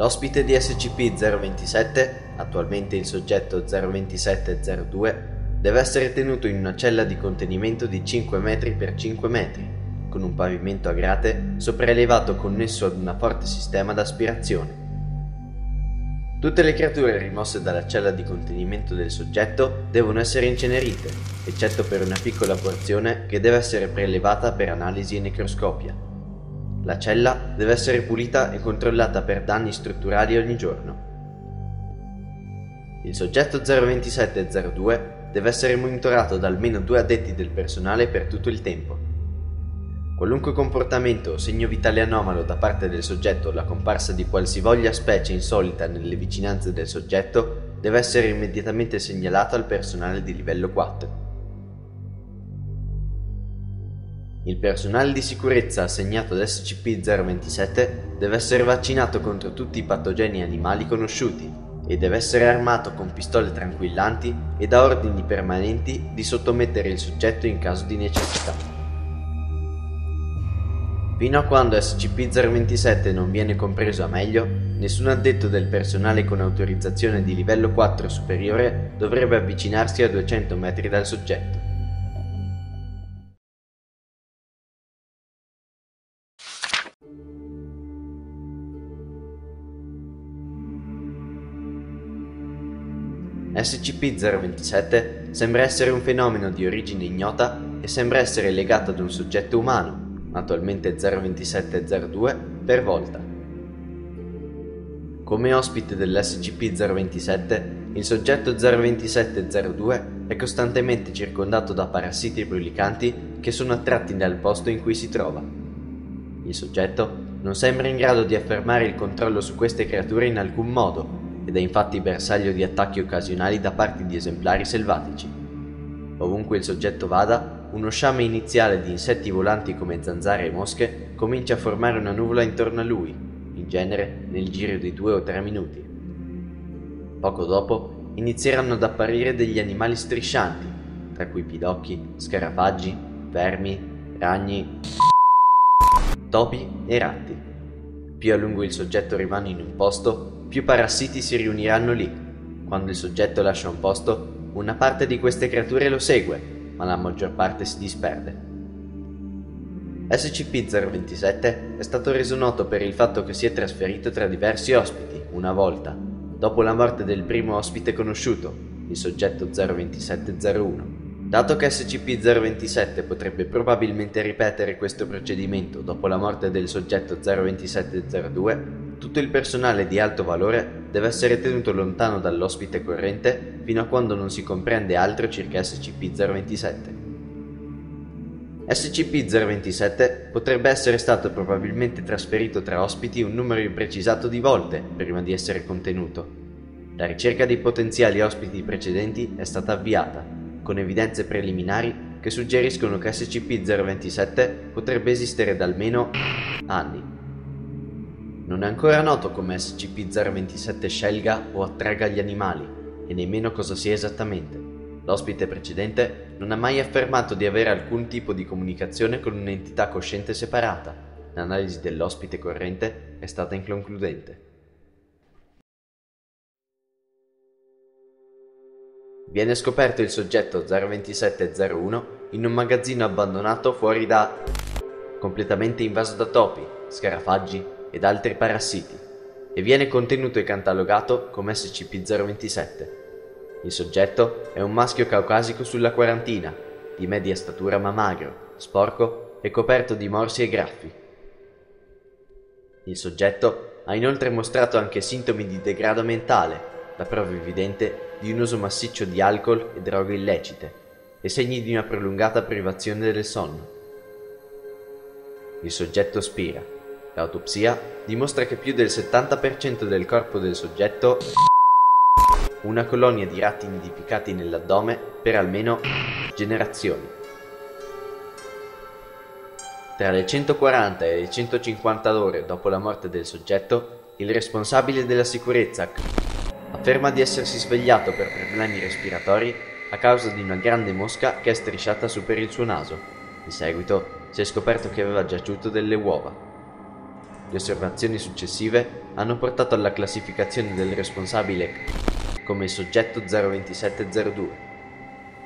L'ospite di SCP-027, attualmente il soggetto 02702, deve essere tenuto in una cella di contenimento di 5 metri x 5 metri, con un pavimento a grate sopraelevato connesso ad un forte sistema d'aspirazione. Tutte le creature rimosse dalla cella di contenimento del soggetto devono essere incenerite, eccetto per una piccola porzione che deve essere prelevata per analisi e necroscopia. La cella deve essere pulita e controllata per danni strutturali ogni giorno. Il soggetto 02702 deve essere monitorato da almeno due addetti del personale per tutto il tempo. Qualunque comportamento o segno vitale anomalo da parte del soggetto o la comparsa di qualsivoglia specie insolita nelle vicinanze del soggetto deve essere immediatamente segnalato al personale di livello 4. Il personale di sicurezza assegnato ad SCP-027 deve essere vaccinato contro tutti i patogeni animali conosciuti e deve essere armato con pistole tranquillanti e da ordini permanenti di sottomettere il soggetto in caso di necessità. Fino a quando SCP-027 non viene compreso a meglio, nessun addetto del personale con autorizzazione di livello 4 superiore dovrebbe avvicinarsi a 200 metri dal soggetto. SCP-027 sembra essere un fenomeno di origine ignota e sembra essere legato ad un soggetto umano, attualmente 02702, per volta. Come ospite dell'SCP-027, il soggetto 02702 è costantemente circondato da parassiti brulicanti che sono attratti dal posto in cui si trova. Il soggetto non sembra in grado di affermare il controllo su queste creature in alcun modo ed è infatti bersaglio di attacchi occasionali da parte di esemplari selvatici. Ovunque il soggetto vada, uno sciame iniziale di insetti volanti come zanzare e mosche comincia a formare una nuvola intorno a lui, in genere nel giro di due o tre minuti. Poco dopo inizieranno ad apparire degli animali striscianti, tra cui pidocchi, scarafaggi, vermi, ragni, topi e ratti. Più a lungo il soggetto rimane in un posto, più parassiti si riuniranno lì. Quando il soggetto lascia un posto, una parte di queste creature lo segue, ma la maggior parte si disperde. SCP-027 è stato reso noto per il fatto che si è trasferito tra diversi ospiti, una volta, dopo la morte del primo ospite conosciuto, il soggetto 02701. Dato che SCP-027 potrebbe probabilmente ripetere questo procedimento dopo la morte del soggetto 02702, tutto il personale di alto valore deve essere tenuto lontano dall'ospite corrente fino a quando non si comprende altro circa SCP-027. SCP-027 potrebbe essere stato probabilmente trasferito tra ospiti un numero imprecisato di volte prima di essere contenuto. La ricerca dei potenziali ospiti precedenti è stata avviata, con evidenze preliminari che suggeriscono che SCP-027 potrebbe esistere da almeno anni. Non è ancora noto come SCP-027 scelga o attragga gli animali, e nemmeno cosa sia esattamente. L'ospite precedente non ha mai affermato di avere alcun tipo di comunicazione con un'entità cosciente separata. L'analisi dell'ospite corrente è stata inconcludente. Viene scoperto il soggetto 02701 in un magazzino abbandonato fuori da... completamente invaso da topi, scarafaggi ed altri parassiti e viene contenuto e catalogato come SCP-027. Il soggetto è un maschio caucasico sulla quarantina, di media statura ma magro, sporco e coperto di morsi e graffi. Il soggetto ha inoltre mostrato anche sintomi di degrado mentale, la prova evidente di un uso massiccio di alcol e droghe illecite, e segni di una prolungata privazione del sonno. Il soggetto spira L'autopsia dimostra che più del 70% del corpo del soggetto una colonia di ratti nidificati nell'addome per almeno generazioni. Tra le 140 e le 150 ore dopo la morte del soggetto, il responsabile della sicurezza afferma di essersi svegliato per problemi respiratori a causa di una grande mosca che è strisciata su per il suo naso. Di seguito si è scoperto che aveva giaciuto delle uova. Le osservazioni successive hanno portato alla classificazione del responsabile come soggetto 02702.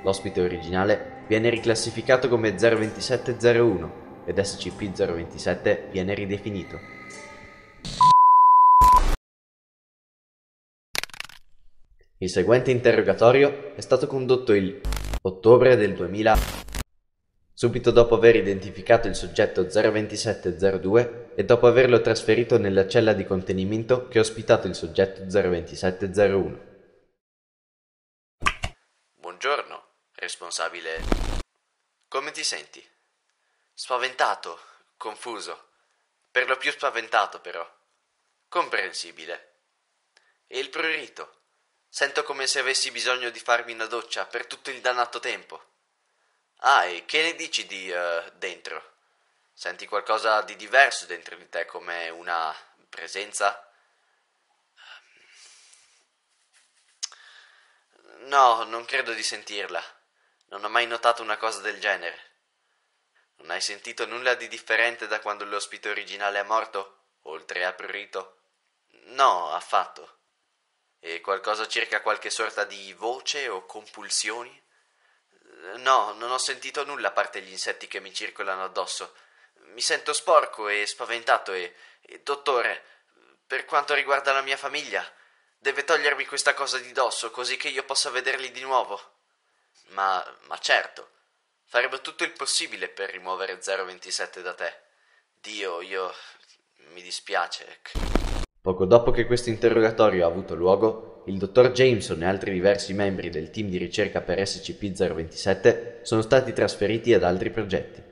L'ospite originale viene riclassificato come 02701 ed SCP-027 viene ridefinito. Il seguente interrogatorio è stato condotto il ottobre del 2000, subito dopo aver identificato il soggetto 02702 e dopo averlo trasferito nella cella di contenimento che ha ospitato il soggetto 02701. Buongiorno, responsabile. Come ti senti? Spaventato, confuso. Per lo più spaventato, però. Comprensibile. E il prurito? Sento come se avessi bisogno di farmi una doccia per tutto il dannato tempo. Ah, e che ne dici di uh, dentro? Senti qualcosa di diverso dentro di te, come una presenza? No, non credo di sentirla. Non ho mai notato una cosa del genere. Non hai sentito nulla di differente da quando l'ospite originale è morto? Oltre a prurito? No, affatto. E qualcosa circa qualche sorta di voce o compulsioni? No, non ho sentito nulla a parte gli insetti che mi circolano addosso. Mi sento sporco e spaventato e, e dottore, per quanto riguarda la mia famiglia, deve togliermi questa cosa di dosso così che io possa vederli di nuovo. Ma, ma certo, Faremo tutto il possibile per rimuovere 027 da te. Dio, io... mi dispiace. Poco dopo che questo interrogatorio ha avuto luogo, il dottor Jameson e altri diversi membri del team di ricerca per SCP-027 sono stati trasferiti ad altri progetti.